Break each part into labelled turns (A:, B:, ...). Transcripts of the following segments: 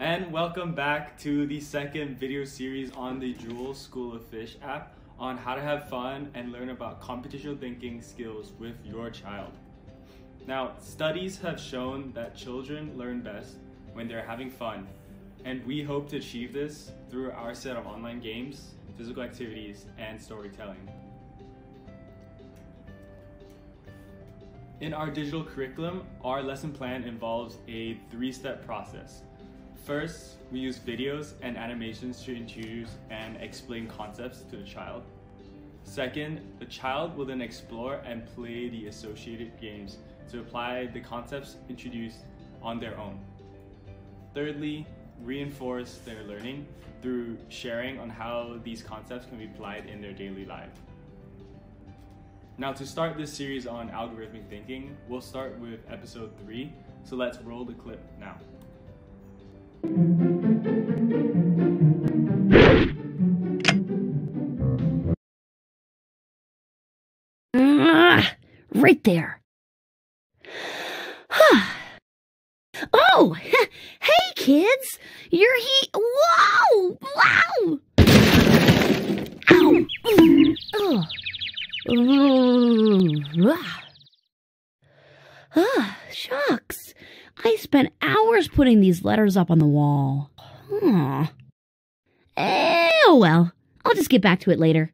A: And welcome back to the second video series on the Jules School of Fish app on how to have fun and learn about computational thinking skills with your child. Now, studies have shown that children learn best when they're having fun, and we hope to achieve this through our set of online games, physical activities, and storytelling. In our digital curriculum, our lesson plan involves a three-step process. First, we use videos and animations to introduce and explain concepts to the child. Second, the child will then explore and play the associated games to apply the concepts introduced on their own. Thirdly, reinforce their learning through sharing on how these concepts can be applied in their daily life. Now to start this series on algorithmic thinking, we'll start with episode 3, so let's roll the clip now.
B: Ah, right there. oh, hey kids, you're he. Whoa! Wow! Ow! Ugh. Ah, shucks. I spent hours putting these letters up on the wall. Huh. Oh, well. I'll just get back to it later.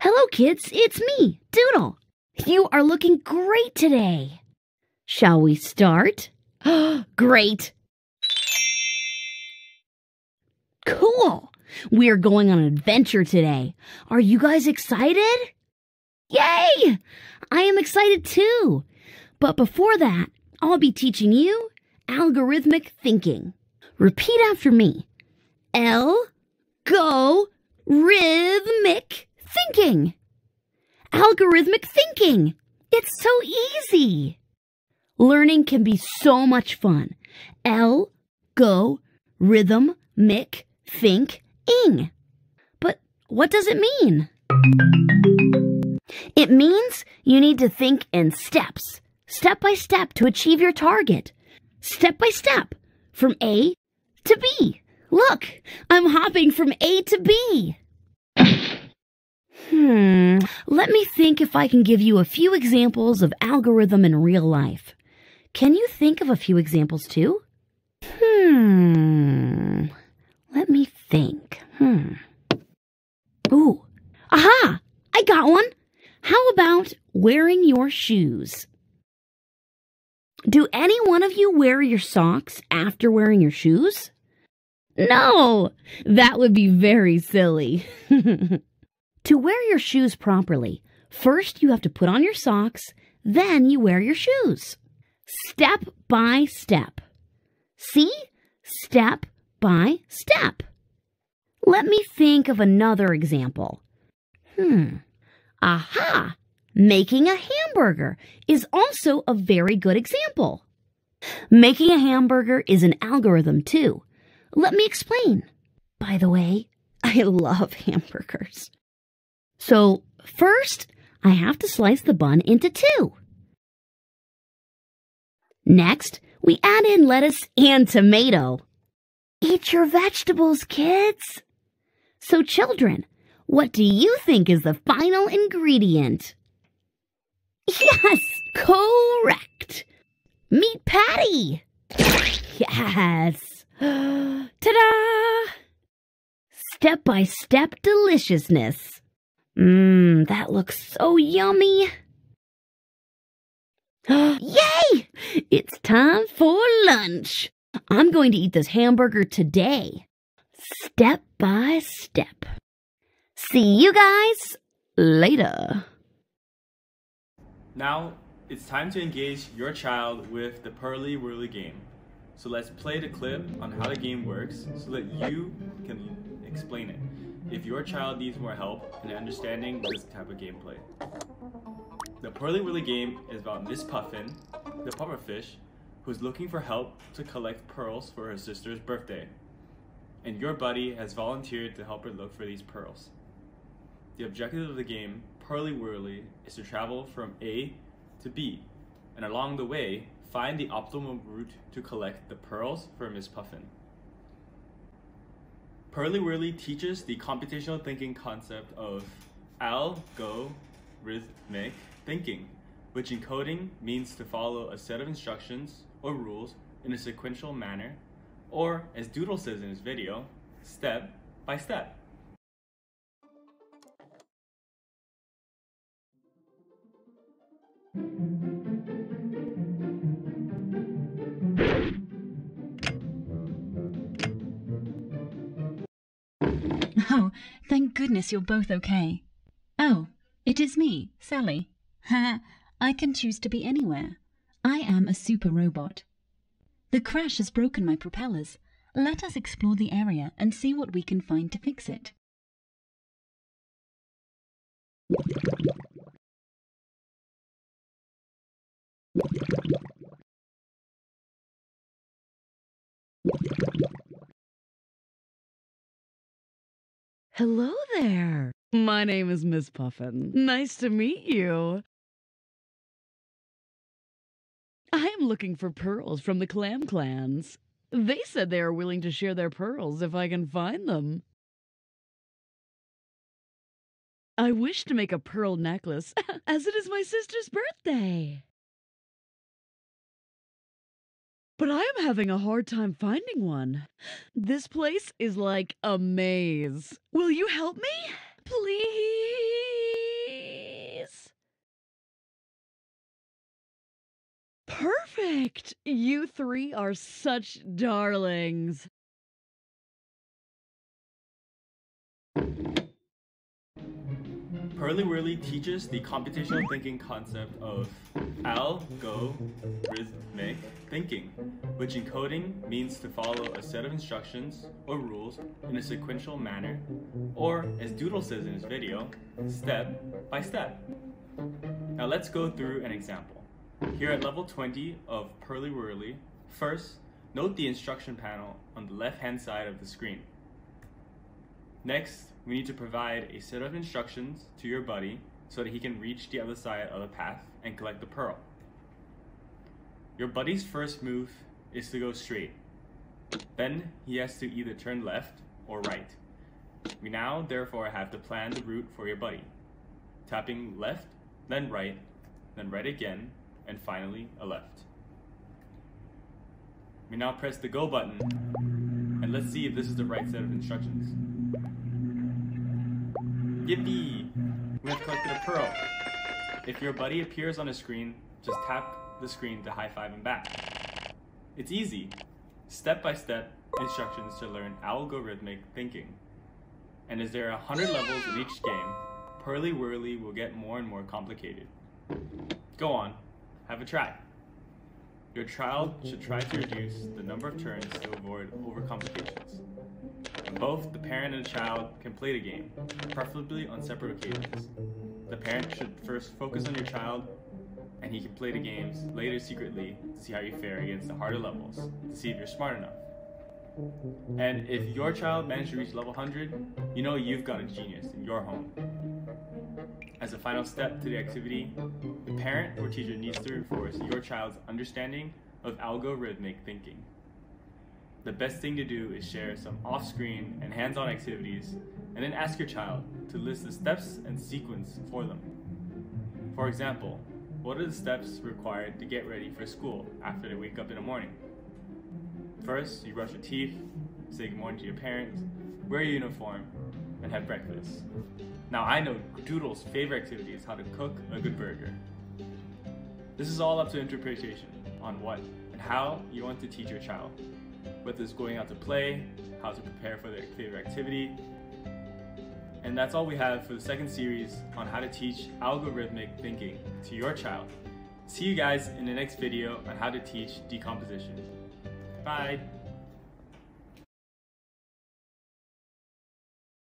B: Hello, kids. It's me, Doodle. You are looking great today. Shall we start? great. Cool. We're going on an adventure today. Are you guys excited? Yay! I am excited too. But before that, I'll be teaching you algorithmic thinking. Repeat after me. L go rhythmic thinking. Algorithmic thinking. It's so easy. Learning can be so much fun. L go rhythm mic think ing. But what does it mean? It means you need to think in steps, step by step to achieve your target. Step by step, from A to B. Look, I'm hopping from A to B. Hmm, let me think if I can give you a few examples of algorithm in real life. Can you think of a few examples too? Hmm, let me think. Hmm. Ooh, aha! I got one! How about wearing your shoes? Do any one of you wear your socks after wearing your shoes? No, that would be very silly. to wear your shoes properly, first you have to put on your socks, then you wear your shoes. Step by step. See? Step by step. Let me think of another example. Hmm. Aha! Making a hamburger is also a very good example. Making a hamburger is an algorithm too. Let me explain. By the way, I love hamburgers. So first, I have to slice the bun into two. Next, we add in lettuce and tomato. Eat your vegetables, kids. So children, what do you think is the final ingredient? Yes, correct. Meat patty. Yes. Ta-da! Step by step deliciousness. Mmm, that looks so yummy. Yay! It's time for lunch. I'm going to eat this hamburger today. Step by step. See you guys later.
A: Now, it's time to engage your child with the Pearly Whirly game. So let's play the clip on how the game works so that you can explain it if your child needs more help in understanding this type of gameplay. The Pearly Whirly game is about Miss Puffin, the pufferfish, who's looking for help to collect pearls for her sister's birthday. And your buddy has volunteered to help her look for these pearls. The objective of the game, Pearly Whirly, is to travel from A to B, and along the way, find the optimal route to collect the pearls for Miss Puffin. Pearly Whirly teaches the computational thinking concept of algorithmic thinking, which in coding means to follow a set of instructions or rules in a sequential manner, or as Doodle says in his video, step by step.
C: Oh, thank goodness you're both okay. Oh, it is me, Sally. Ha, I can choose to be anywhere. I am a super robot. The crash has broken my propellers. Let us explore the area and see what we can find to fix it.
D: Hello there. My name is Miss Puffin. Nice to meet you. I am looking for pearls from the Clam Clans. They said they are willing to share their pearls if I can find them. I wish to make a pearl necklace, as it is my sister's birthday. But I am having a hard time finding one. This place is like a maze. Will you help me? Please? Perfect! You three are such darlings.
A: Pearly Whirly teaches the computational thinking concept of algorithmic thinking, which in coding means to follow a set of instructions or rules in a sequential manner, or as Doodle says in his video, step by step. Now let's go through an example. Here at level 20 of Pearly Whirly, first, note the instruction panel on the left hand side of the screen. Next, we need to provide a set of instructions to your buddy so that he can reach the other side of the path and collect the pearl. Your buddy's first move is to go straight. Then he has to either turn left or right. We now therefore have to plan the route for your buddy. Tapping left, then right, then right again, and finally a left. We now press the go button, and let's see if this is the right set of instructions. Yippee! We have collected a pearl. If your buddy appears on a screen, just tap the screen to high five him back. It's easy. Step by step instructions to learn algorithmic thinking. And as there are 100 levels in each game, Pearly Whirly will get more and more complicated. Go on, have a try. Your child should try to reduce the number of turns to avoid overcomplications. Both the parent and the child can play the game, preferably on separate occasions. The parent should first focus on your child, and he can play the games later secretly to see how you fare against the harder levels, to see if you're smart enough. And if your child managed to reach level 100, you know you've got a genius in your home. As a final step to the activity, the parent or teacher needs to reinforce your child's understanding of algorithmic thinking. The best thing to do is share some off-screen and hands-on activities and then ask your child to list the steps and sequence for them. For example, what are the steps required to get ready for school after they wake up in the morning? First, you brush your teeth, say good morning to your parents, wear your uniform, and have breakfast. Now I know Doodle's favorite activity is how to cook a good burger. This is all up to interpretation on what and how you want to teach your child. Whether it's going out to play, how to prepare for their favorite activity. And that's all we have for the second series on how to teach algorithmic thinking to your child. See you guys in the next video on how to teach decomposition. Bye!